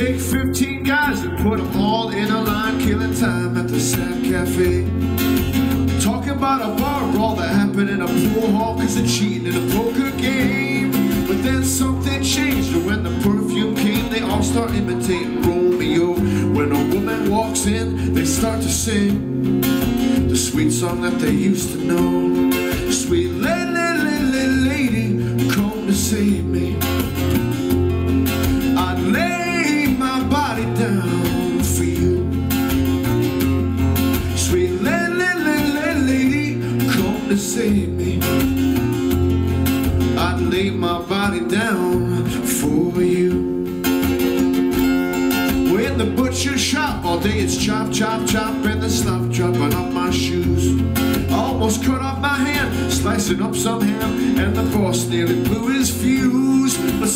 Take 15 guys and put them all in a line, killing time at the Sad Cafe. Talking about a bar brawl that happened in a pool hall cause of cheating in a poker game. But then something changed and when the perfume came, they all start imitating Romeo. When a woman walks in, they start to sing the sweet song that they used to know. Sweet lady. Sweet lady, come save me. I'd lay my body down for you. We're in the butcher shop all day It's chop, chop, chop And the stuff dropping off my shoes. Almost cut off my hand Slicing up some ham And the boss nearly blew his fuse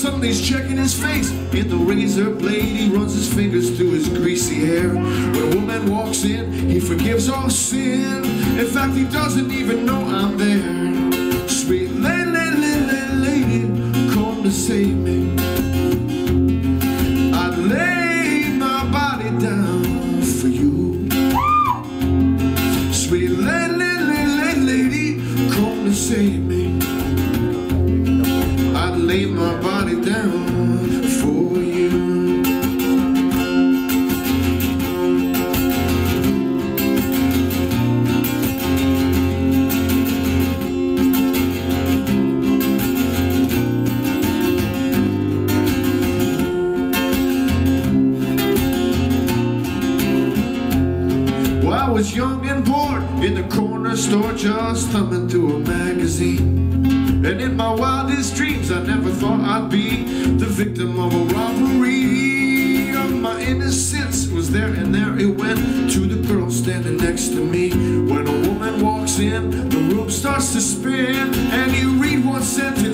He's checking his face. In the razor blade He runs his fingers through his greasy hair. When a woman walks in He forgives all sin. In fact he doesn't even know I'm there. Sweet lady, lady, lady, Come to save me. I'd lay my body down for you. Sweet lady, lady, lady Come to save me for you Well, I was young and bored in the corner store just thumbing through a magazine. And in my wildest dreams, I never thought I'd be the victim of a robbery. Of my innocence was there and there it went to the girl standing next to me. When a woman walks in, the room starts to spin, and you read one sentence.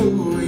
fool.